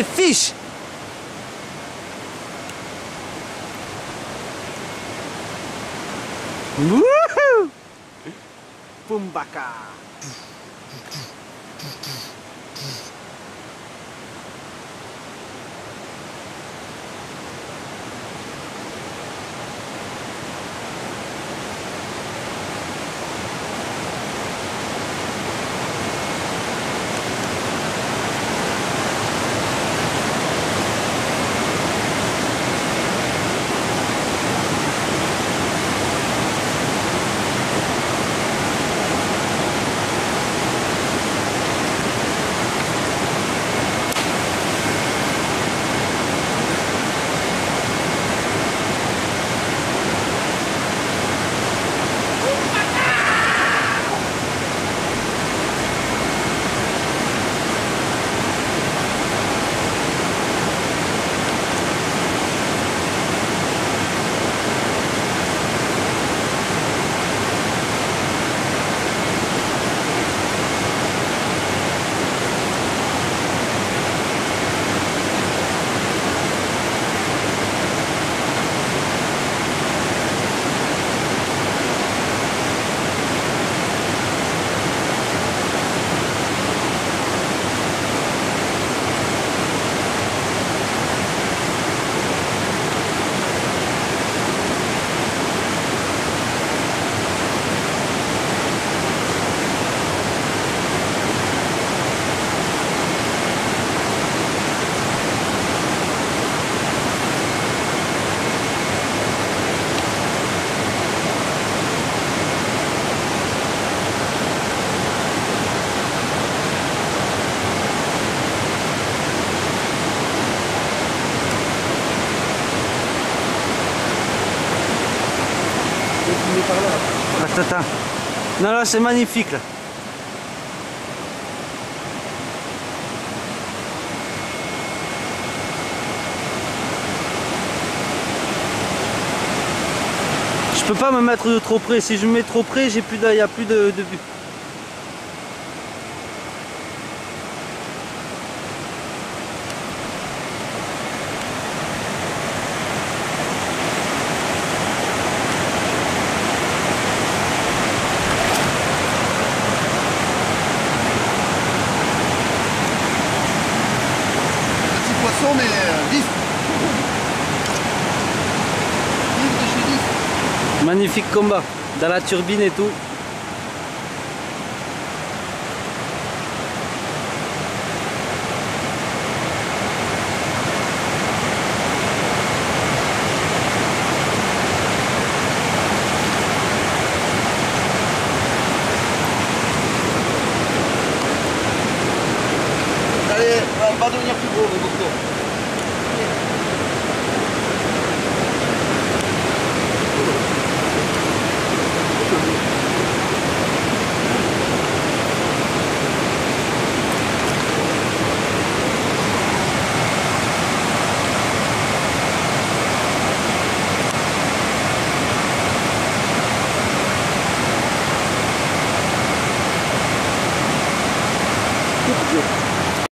a fish. Woohoo! Pumbaka. Attends. Non, là, c'est magnifique, là. Je peux pas me mettre de trop près. Si je me mets trop près, j'ai plus de, y a plus de, de vue. Mais euh, vif. Vif de chez vif. Magnifique combat. Dans la turbine et tout. Allez, on va devenir plus gros.